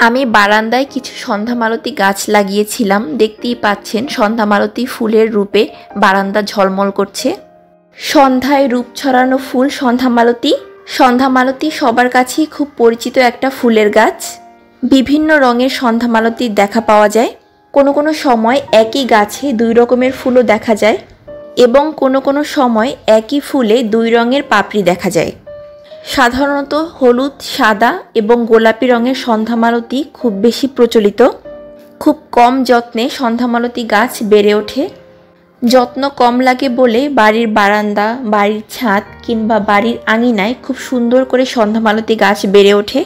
আমি বারান্দায় কিছু সন্ধ্যামালতী গাছ লাগিয়েছিলাম। দেখতেই পাচ্ছেন সন্ধ্যামালতী ফুলের রূপে বারান্দা ঝলমল করছে। সন্ধ্যায় রূপ ছড়ানো ফুল সন্ধ্যামালতী সন্ধ্যামালতী সবার কাছেই খুব পরিচিত একটা ফুলের গাছ। বিভিন্ন রঙের সন্ধ্যামালতীর দেখা পাওয়া যায়। কোনো কোনো সময় একই গাছে দুই রকমের ফুলও দেখা যায় এবং কোনো কোনো সময় একই ফুলে দুই রঙের পাপড়ি দেখা যায়। সাধারণত হলুদ, সাদা এবং গোলাপি রঙের সন্ধ্যামালতী খুব বেশি প্রচলিত। খুব কম যত্নে সন্ধ্যামালতী গাছ বেড়ে ওঠে। যত্ন কম লাগে বলে বাড়ির বারান্দা, বাড়ির ছাদ কিংবা বাড়ির আঙিনায় খুব সুন্দর করে সন্ধ্যামালতী গাছ বেড়ে ওঠে।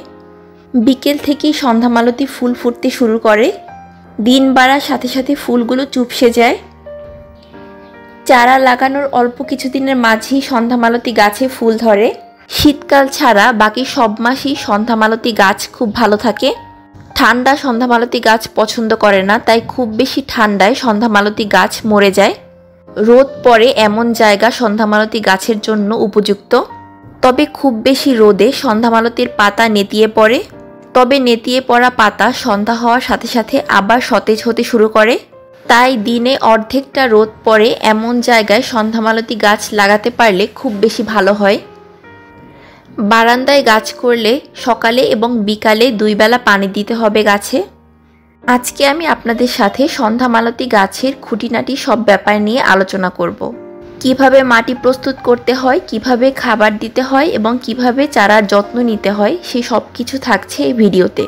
বিকেল থেকেই সন্ধ্যামালতী ফুল ফুটতে শুরু করে। দিন বাড়ার সাথে সাথে ফুলগুলো চুপসে যায়। চারা লাগানোর অল্প কিছুদিনের মাঝেই সন্ধ্যামালতী গাছে ফুল ধরে। শীতকাল ছাড়া বাকি সব মাসেই সন্ধ্যামালতী গাছ খুব ভালো থাকে। ঠান্ডা সন্ধ্যামালতী গাছ পছন্দ করে না, তাই খুব বেশি ঠান্ডায় সন্ধ্যামালতী গাছ মরে যায়। রোদ পরে এমন জায়গা সন্ধ্যামালতী গাছের জন্য উপযুক্ত। তবে খুব বেশি রোদে সন্ধ্যামালতীর পাতা নেতিয়ে পড়ে। তবে নেতিয়ে পড়া পাতা সন্ধ্যা হওয়ার সাথে সাথে আবার সতেজ হতে শুরু করে। তাই দিনে অর্ধেকটা রোদ পরে এমন জায়গায় সন্ধ্যামালতী গাছ লাগাতে পারলে খুব বেশি ভালো হয়। বারান্দায় গাছ করলে সকালে এবং বিকালে দুই বেলা পানি দিতে হবে গাছে। আজকে আমি আপনাদের সাথে সন্ধ্যামালতী গাছের খুঁটিনাটি সব ব্যাপার নিয়ে আলোচনা করব। কীভাবে মাটি প্রস্তুত করতে হয়, কীভাবে খাবার দিতে হয় এবং কীভাবে চারার যত্ন নিতে হয় সেই সব কিছু থাকছে এই ভিডিওতে।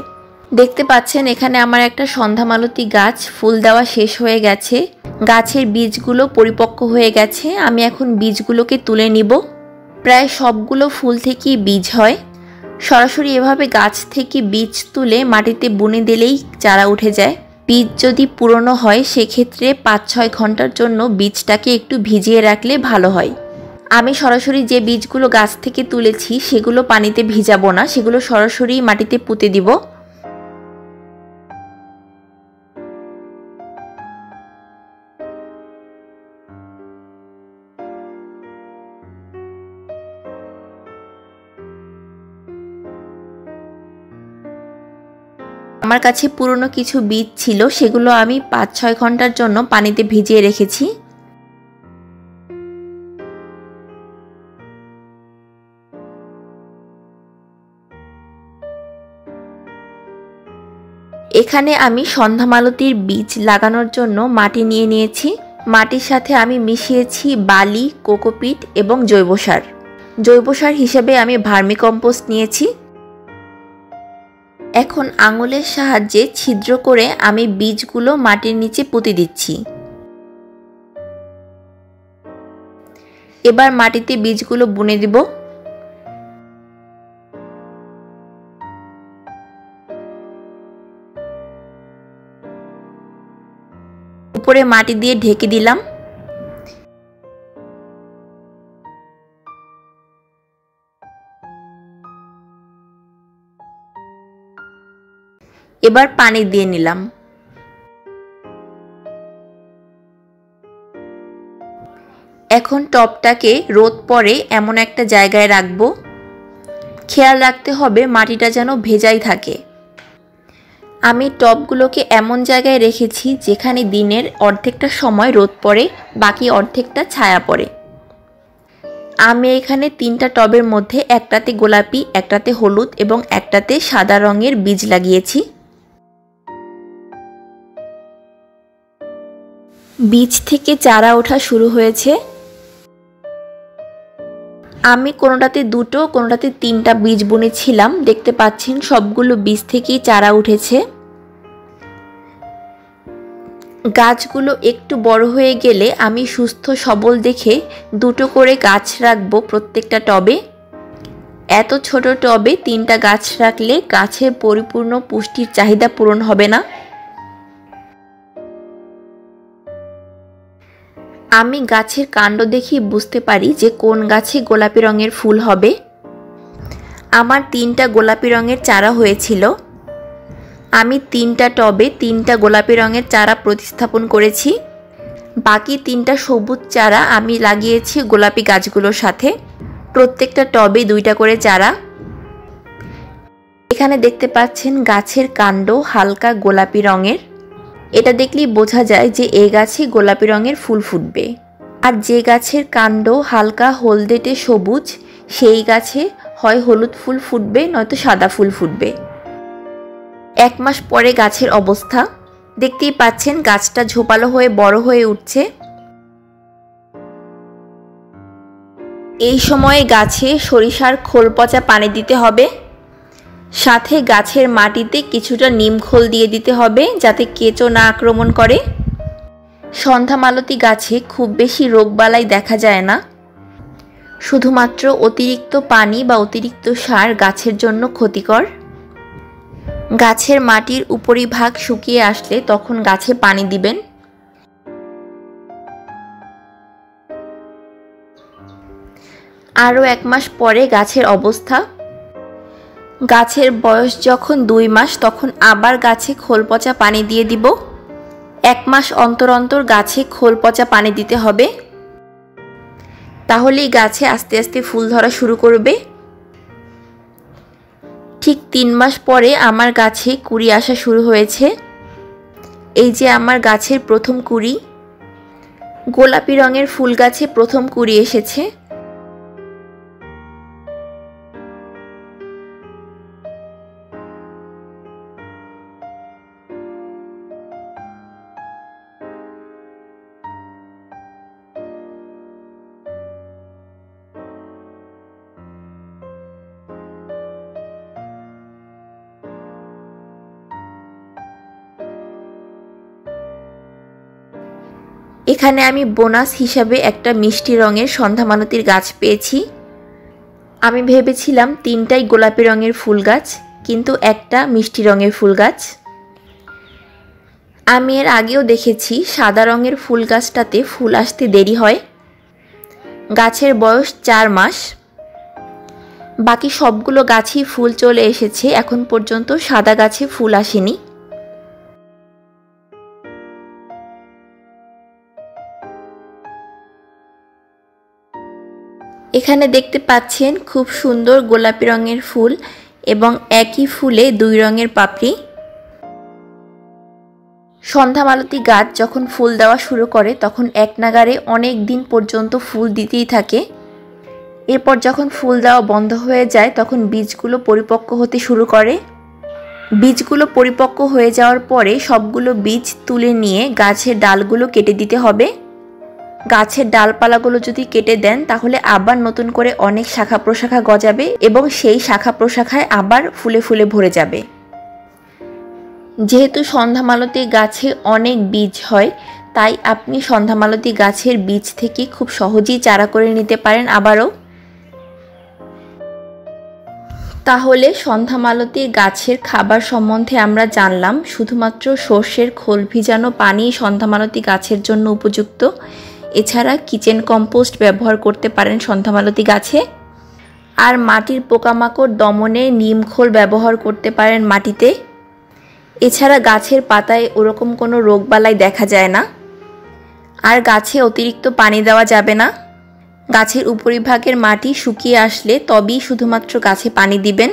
দেখতে পাচ্ছেন এখানে আমার একটা সন্ধ্যামালতী গাছ, ফুল দেওয়া শেষ হয়ে গেছে। গাছের বীজগুলো পরিপক্ক হয়ে গেছে। আমি এখন বীজগুলোকে তুলে নিব। প্রায় সবগুলো ফুল থেকেই বীজ হয়। সরাসরি এভাবে গাছ থেকে বীজ তুলে মাটিতে বুনে দিলেই চারা উঠে যায়। বীজ যদি পুরনো হয়, সেক্ষেত্রে পাঁচ ছয় ঘণ্টার জন্য বীজটাকে একটু ভিজিয়ে রাখলে ভালো হয়। আমি সরাসরি যে বীজগুলো গাছ থেকে তুলেছি, সেগুলো পানিতে ভিজাবো না, সেগুলো সরাসরি মাটিতে পুঁতে দিব। আমার কাছে পুরনো কিছু বীজ ছিল, সেগুলো আমি পাঁচ ছয় ঘণ্টার জন্য পানিতে ভিজিয়ে রেখেছি। এখানে আমি সন্ধ্যামালতির বীজ লাগানোর জন্য মাটি নিয়ে নিয়েছি। মাটির সাথে আমি মিশিয়েছি বালি, কোকোপিট এবং জৈব সার। জৈব সার হিসেবে আমি ভার্মিকম্পোস্ট নিয়েছি। এখন আঙুলের সাহায্যে ছিদ্র করে আমি বীজগুলো মাটির নিচে পুঁতে দিচ্ছি। এবার মাটিতে বীজগুলো বুনে দিব। উপরে মাটি দিয়ে ঢেকে দিলাম। এবার পানি দিয়ে নিলাম। এখন টপটাকে রোদ পরে এমন একটা জায়গায় রাখব। খেয়াল রাখতে হবে মাটিটা যেন ভেজাই থাকে। আমি টপগুলোকে এমন জায়গায় রেখেছি যেখানে দিনের অর্ধেকটা সময় রোদ পড়ে, বাকি অর্ধেকটা ছায়া পড়ে। আমি এখানে তিনটা টবের মধ্যে একটাতে গোলাপি, একটাতে হলুদ এবং একটাতে সাদা রঙের বীজ লাগিয়েছি। বীজ থেকে চারা ওঠা শুরু হয়েছে। আমি কোনোটাতে দুটো, কোনোটাতে তিনটা বীজ বুনেছিলাম। দেখতে পাচ্ছেন সবগুলো বীজ থেকেই চারা উঠেছে। গাছগুলো একটু বড় হয়ে গেলে আমি সুস্থ সবল দেখে দুটো করে গাছ রাখব প্রত্যেকটা টবে। এত ছোট টবে তিনটা গাছ রাখলে গাছের পরিপূর্ণ পুষ্টির চাহিদা পূরণ হবে না। আমি গাছের কাণ্ড দেখি বুঝতে পারি যে কোন গাছে গোলাপি রঙের ফুল হবে। আমার তিনটা গোলাপি রঙের চারা হয়েছিল। আমি তিনটা টবে তিনটা গোলাপি রঙের চারা প্রতিস্থাপন করেছি। বাকি তিনটা সবুজ চারা আমি লাগিয়েছি গোলাপি গাছগুলোর সাথে। প্রত্যেকটা টবে দুইটা করে চারা। এখানে দেখতে পাচ্ছেন গাছের কাণ্ড হালকা গোলাপি রঙের। এটা দেখলেই বোঝা যায় যে এ গাছে গোলাপি রঙের ফুল ফুটবে। আর যে গাছের কাণ্ড হালকা, হলদেটে সবুজ, সেই গাছে হয় হলুদ ফুল ফুটবে, নয়তো সাদা ফুল ফুটবে। এক মাস পরে গাছের অবস্থা। দেখতেই পাচ্ছেন গাছটা ঝোপালো হয়ে বড় হয়ে উঠছে। এই সময়ে গাছে সরিষার খোল পচা পানি দিতে হবে। সাথে গাছের মাটিতে কিছুটা নিম খোল দিয়ে দিতে হবে যাতে কেঁচো না আক্রমণ করে। সন্ধ্যা মালতী গাছে খুব বেশি রোগবালাই দেখা যায় না। শুধুমাত্র অতিরিক্ত পানি বা অতিরিক্ত সার গাছের জন্য ক্ষতিকর। গাছের মাটির উপরিভাগ শুকিয়ে আসলে তখন গাছে পানি দিবেন। আরও এক মাস পরে গাছের অবস্থা গাছের বয়স যখন দুই মাস, তখন আবার গাছে খোল পচা পানি দিয়ে দিব। এক মাস অন্তর অন্তর গাছে খোল পচা পানি দিতে হবে। তাহলেই গাছে আস্তে আস্তে ফুল ধরা শুরু করবে। ঠিক তিন মাস পরে আমার গাছে কুড়ি আসা শুরু হয়েছে। এই যে আমার গাছের প্রথম কুড়ি, গোলাপি রঙের ফুল গাছে প্রথম কুড়ি এসেছে। এখানে আমি বোনাস হিসাবে একটা মিষ্টি রঙের সন্ধ্যা সন্ধ্যামানতির গাছ পেয়েছি। আমি ভেবেছিলাম তিনটাই গোলাপি রঙের ফুল গাছ, কিন্তু একটা মিষ্টি রঙের ফুল গাছ। আমি এর আগেও দেখেছি সাদা রঙের ফুল গাছটাতে ফুল আসতে দেরি হয়। গাছের বয়স চার মাস। বাকি সবগুলো গাছই ফুল চলে এসেছে, এখন পর্যন্ত সাদা গাছে ফুল আসেনি। এখানে দেখতে পাচ্ছেন খুব সুন্দর গোলাপি রঙের ফুল এবং একই ফুলে দুই রঙের পাপড়ি। সন্ধ্যামালতী গাছ যখন ফুল দেওয়া শুরু করে, তখন এক নাগারে অনেক দিন পর্যন্ত ফুল দিতেই থাকে। এরপর যখন ফুল দেওয়া বন্ধ হয়ে যায়, তখন বীজগুলো পরিপক্ক হতে শুরু করে। বীজগুলো পরিপক্ক হয়ে যাওয়ার পরে সবগুলো বীজ তুলে নিয়ে গাছের ডালগুলো কেটে দিতে হবে। গাছের ডালপালাগুলো যদি কেটে দেন, তাহলে আবার নতুন করে অনেক শাখা প্রশাখা গজাবে এবং সেই শাখা প্রশাখায় আবার ফুলে ফুলে ভরে যাবে। যেহেতু সন্ধ্যামালতী গাছে অনেক বীজ হয়, তাই আপনি সন্ধ্যামালতী গাছের বীজ থেকে খুব সহজেই চারা করে নিতে পারেন আবারও। তাহলে সন্ধ্যামালতীর গাছের খাবার সম্বন্ধে আমরা জানলাম, শুধুমাত্র সর্ষের খোল ভিজানো পানি সন্ধ্যামালতী গাছের জন্য উপযুক্ত। এছাড়া কিচেন কম্পোস্ট ব্যবহার করতে পারেন সন্ধ্যামালতী গাছে। আর মাটির পোকামাকড় দমনে নিমখোল ব্যবহার করতে পারেন মাটিতে। এছাড়া গাছের পাতায় ওরকম কোনো রোগবালাই দেখা যায় না। আর গাছে অতিরিক্ত পানি দেওয়া যাবে না। গাছের উপরিভাগের মাটি শুকিয়ে আসলে তবেই শুধুমাত্র গাছে পানি দিবেন।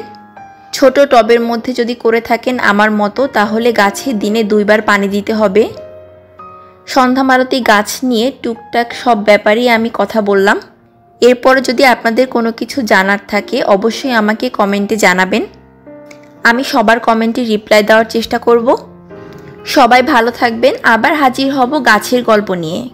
ছোট টবের মধ্যে যদি করে থাকেন আমার মতো, তাহলে গাছে দিনে দুইবার পানি দিতে হবে। সন্ধ্যামালতী গাছ নিয়ে টুকটাক সব ব্যাপারেই আমি কথা বললাম। এরপর যদি আপনাদের কোনো কিছু জানার থাকে, অবশ্যই আমাকে কমেন্টে জানাবেন। আমি সবার কমেন্টে রিপ্লাই দেওয়ার চেষ্টা করব। সবাই ভালো থাকবেন। আবার হাজির হব গাছের গল্প নিয়ে।